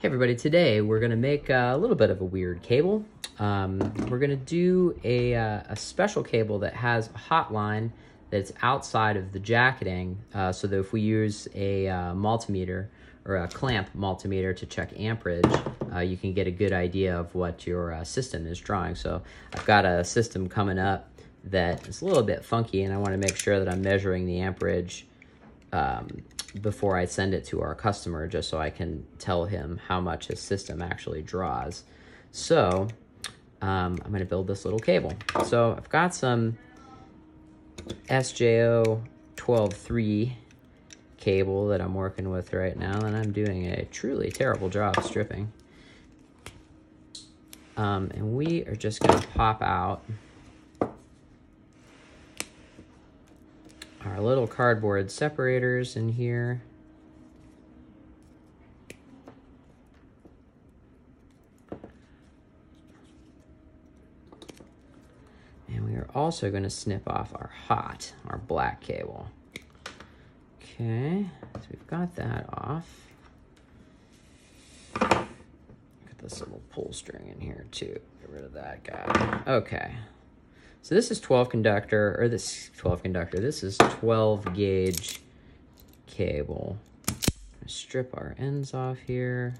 Hey everybody, today we're going to make a little bit of a weird cable. Um, we're going to do a, uh, a special cable that has a hotline that's outside of the jacketing uh, so that if we use a uh, multimeter or a clamp multimeter to check amperage, uh, you can get a good idea of what your uh, system is drawing. So I've got a system coming up that is a little bit funky and I want to make sure that I'm measuring the amperage um, before I send it to our customer just so I can tell him how much his system actually draws. So um, I'm going to build this little cable. So I've got some SJO 12.3 cable that I'm working with right now and I'm doing a truly terrible job stripping. Um, and we are just going to pop out our little cardboard separators in here. And we are also going to snip off our hot, our black cable. Okay, so we've got that off. Got this little pull string in here too. Get rid of that guy. Okay. So this is 12 conductor, or this 12 conductor, this is 12 gauge cable. Strip our ends off here.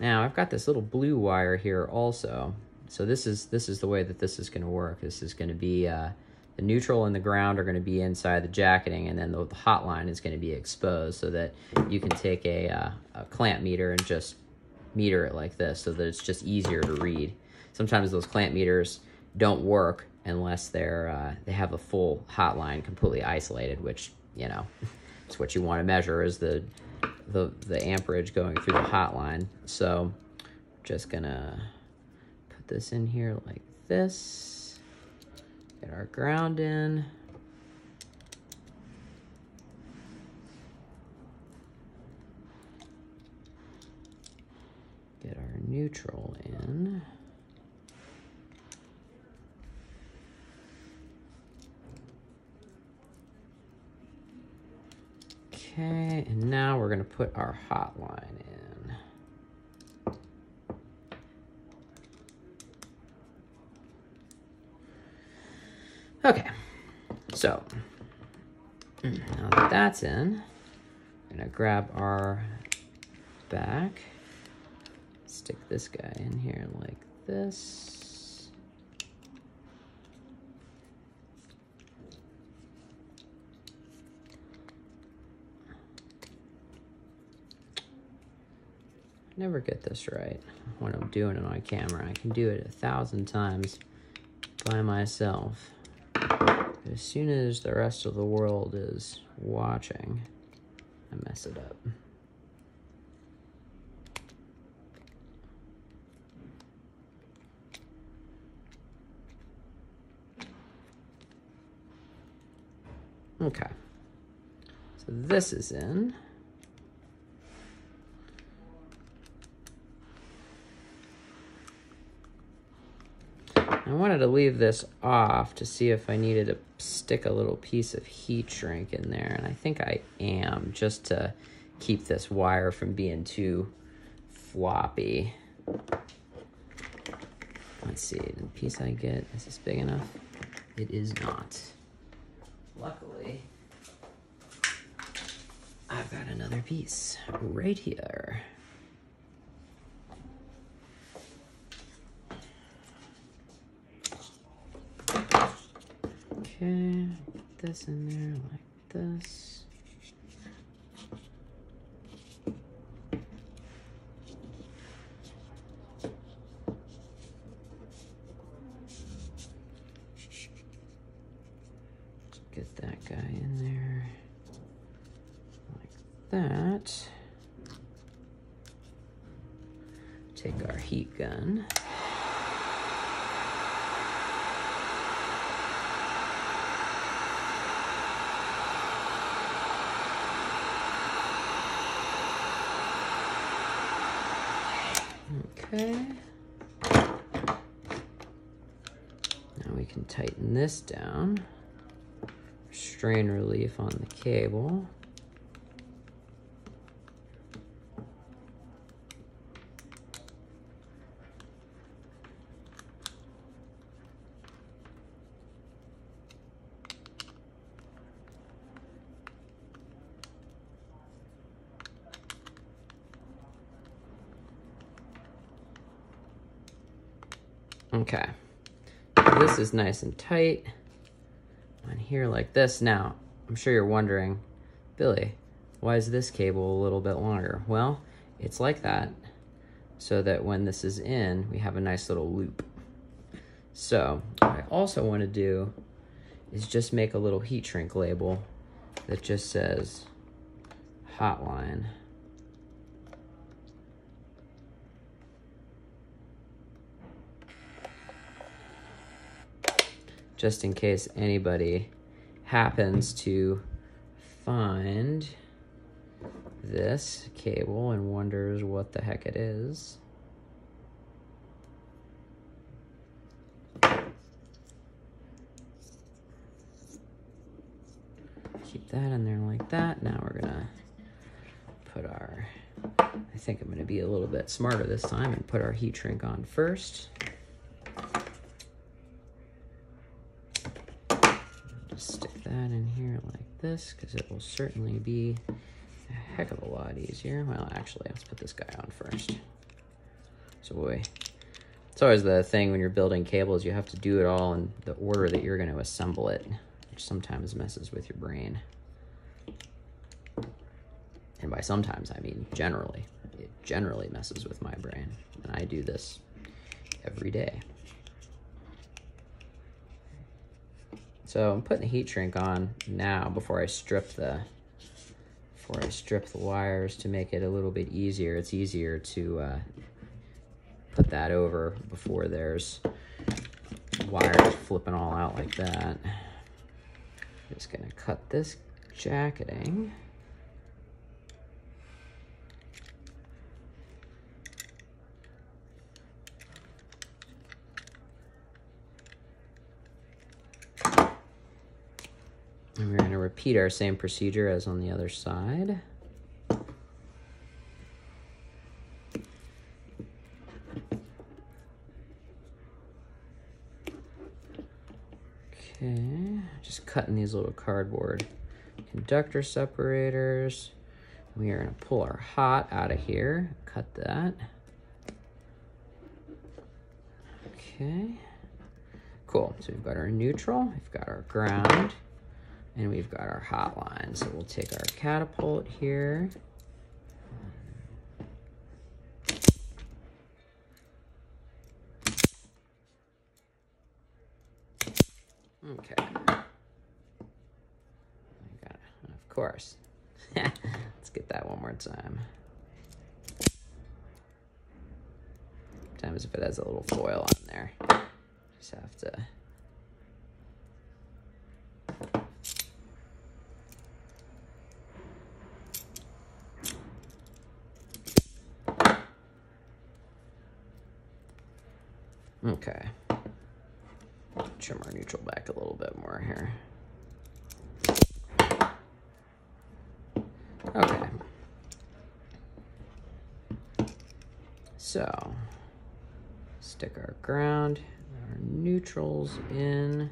Now I've got this little blue wire here also. So this is this is the way that this is going to work. This is going to be uh, the neutral and the ground are going to be inside the jacketing, and then the, the hot line is going to be exposed so that you can take a, uh, a clamp meter and just meter it like this so that it's just easier to read. Sometimes those clamp meters don't work unless they're uh, they have a full hotline completely isolated, which you know, it's what you want to measure is the the the amperage going through the hotline. So, just gonna put this in here like this. Get our ground in. get our neutral in. Okay, and now we're gonna put our hot line in. Okay, so now that that's in, I'm gonna grab our back stick this guy in here like this. never get this right when I'm doing it on camera. I can do it a thousand times by myself. But as soon as the rest of the world is watching, I mess it up. Okay. So this is in. I wanted to leave this off to see if I needed to stick a little piece of heat shrink in there, and I think I am, just to keep this wire from being too floppy. Let's see, the piece I get, is this big enough? It is not. Luckily, I've got another piece right here. Okay, put this in there like this. Get that guy in there like that. Take our heat gun. Okay. Now we can tighten this down. Strain relief on the cable. Okay. This is nice and tight on here like this. Now, I'm sure you're wondering, Billy, why is this cable a little bit longer? Well, it's like that so that when this is in, we have a nice little loop. So what I also want to do is just make a little heat shrink label that just says hotline. Just in case anybody happens to find this cable and wonders what the heck it is. Keep that in there like that. Now we're gonna put our, I think I'm gonna be a little bit smarter this time and put our heat shrink on first. Just stick that in here like this because it will certainly be a heck of a lot easier. Well, actually, let's put this guy on first. So boy, it's always the thing when you're building cables, you have to do it all in the order that you're going to assemble it, which sometimes messes with your brain. And by sometimes, I mean generally. It generally messes with my brain. And I do this every day. So I'm putting the heat shrink on now before I strip the before I strip the wires to make it a little bit easier. It's easier to uh, put that over before there's wires flipping all out like that. Just gonna cut this jacketing. And we're going to repeat our same procedure as on the other side. Okay, just cutting these little cardboard conductor separators. We are to pull our hot out of here, cut that. Okay, cool. So we've got our neutral, we've got our ground, and we've got our hotline. So we'll take our catapult here. Okay. of course. Let's get that one more time. Sometimes if it has a little foil on there, just have to Okay. Trim our neutral back a little bit more here. Okay. So, stick our ground, our neutrals in.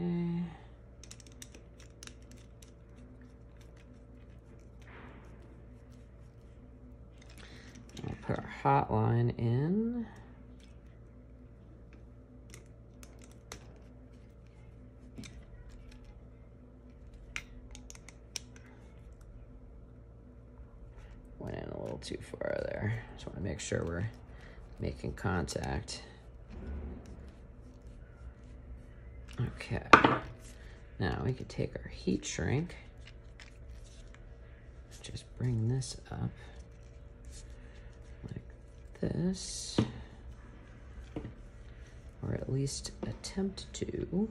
Okay. I'll put our hotline in. Went in a little too far there. Just want to make sure we're making contact. Okay. Now we could take our heat shrink. Just bring this up like this. Or at least attempt to.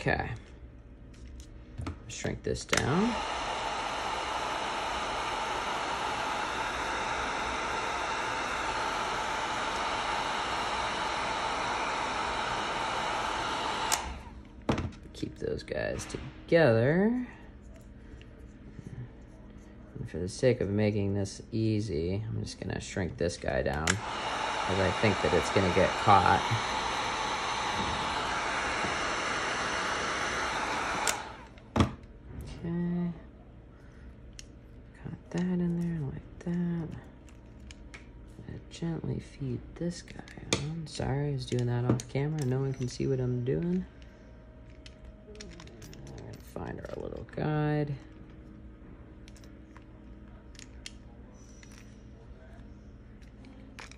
Okay. Shrink this down. Keep those guys together. And for the sake of making this easy, I'm just gonna shrink this guy down because I think that it's gonna get caught. This guy on. Sorry, I was doing that off camera. No one can see what I'm doing. Find our little guide.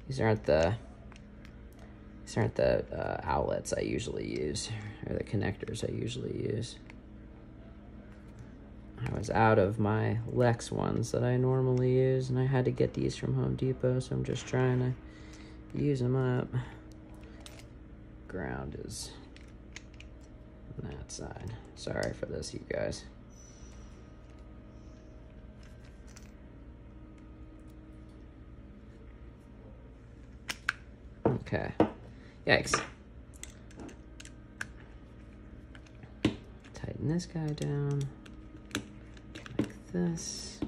These aren't the these aren't the uh, outlets I usually use or the connectors I usually use. I was out of my Lex ones that I normally use, and I had to get these from Home Depot, so I'm just trying to use them up. Ground is on that side. Sorry for this, you guys. Okay. Yikes. Tighten this guy down like this.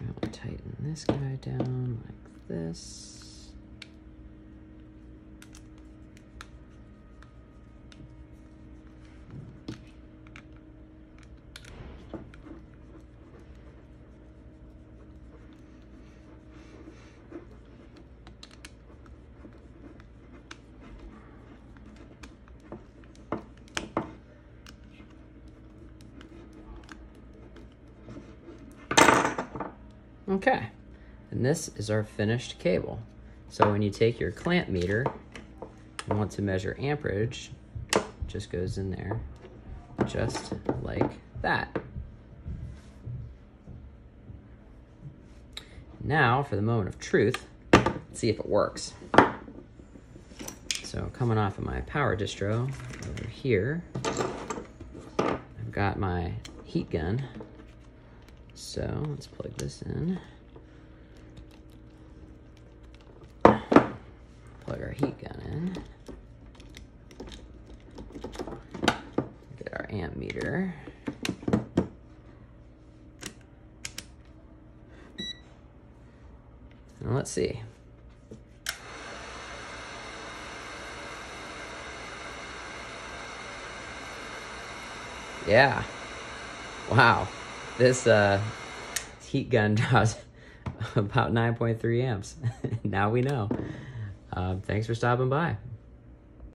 I'll tighten this guy down like this. Okay, and this is our finished cable. So when you take your clamp meter and want to measure amperage, just goes in there, just like that. Now for the moment of truth, let's see if it works. So coming off of my power distro over here, I've got my heat gun so let's plug this in. Plug our heat gun in. Get our amp meter. And let's see. Yeah. Wow this uh, heat gun draws about 9.3 amps. now we know. Um, thanks for stopping by.